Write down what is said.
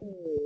Ooh.